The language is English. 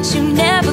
you, but you never